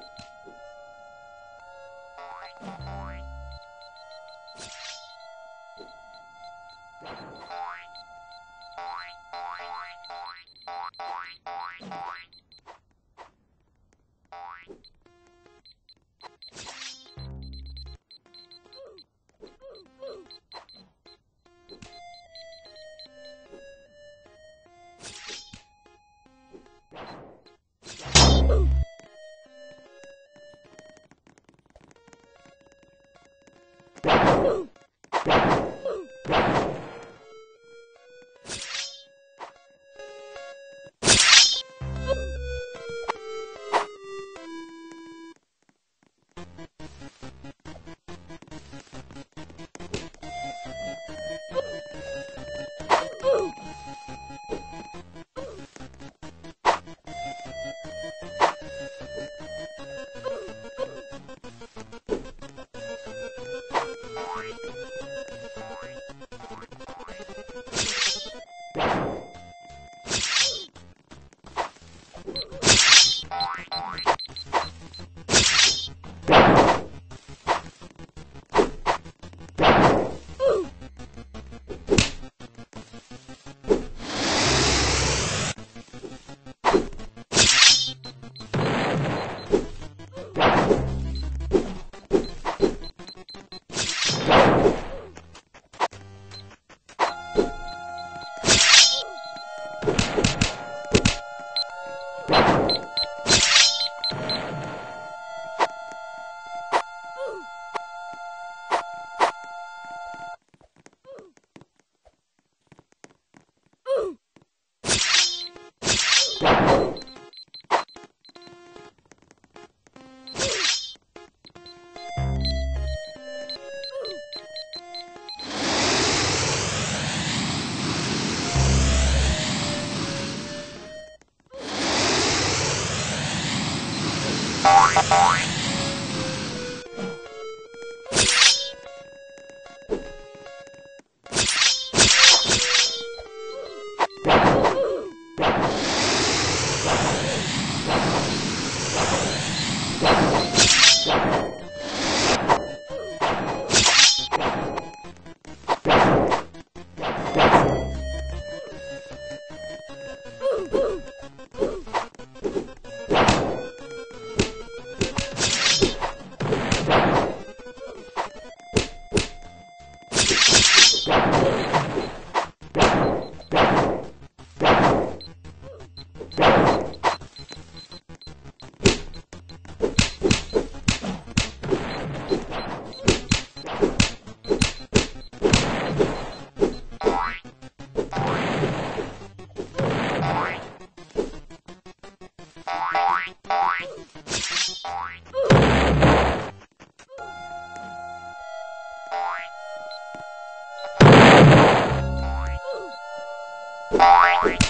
Thank you. Bye.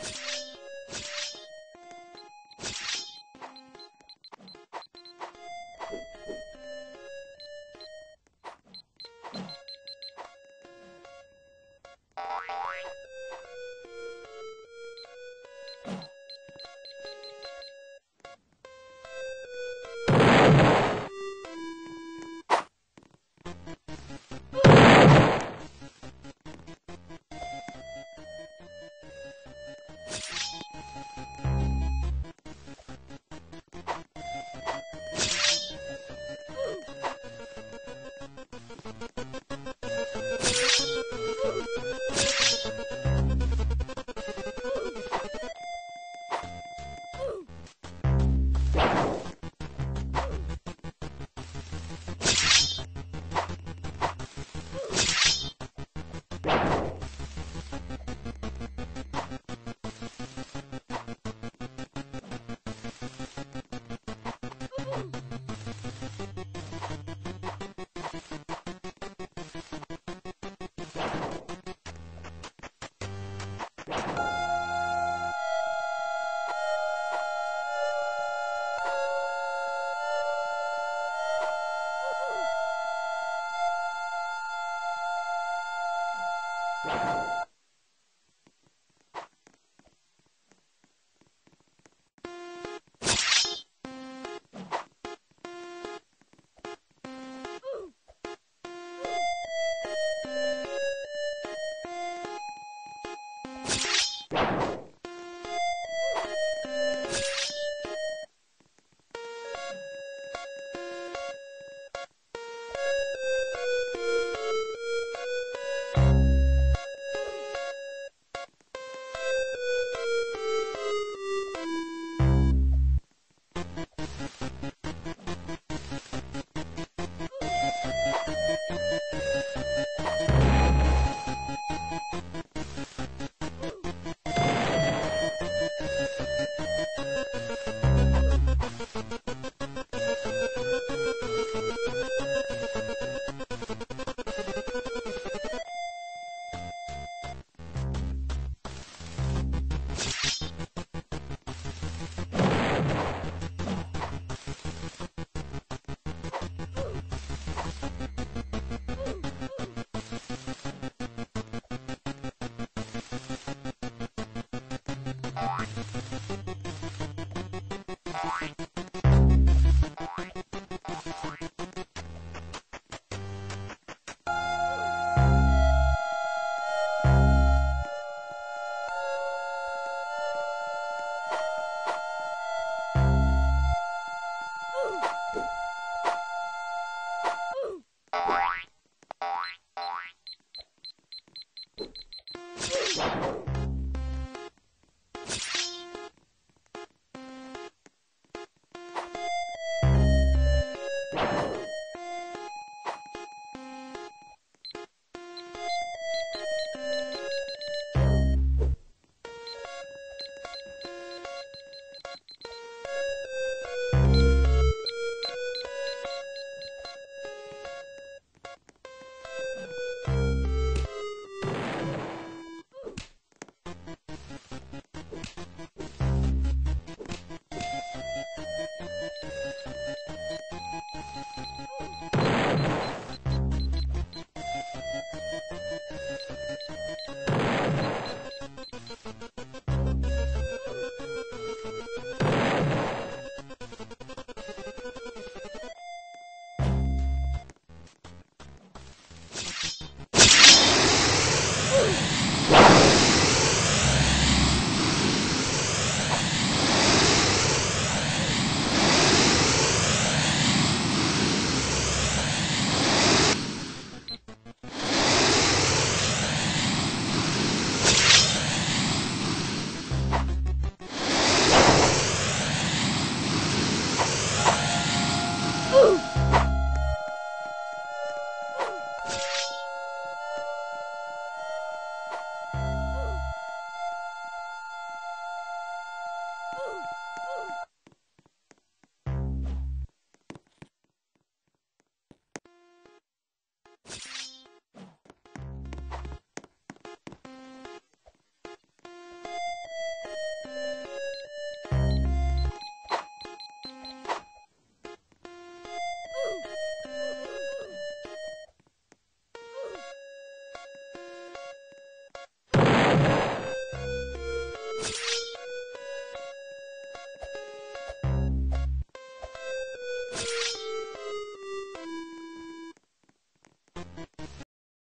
you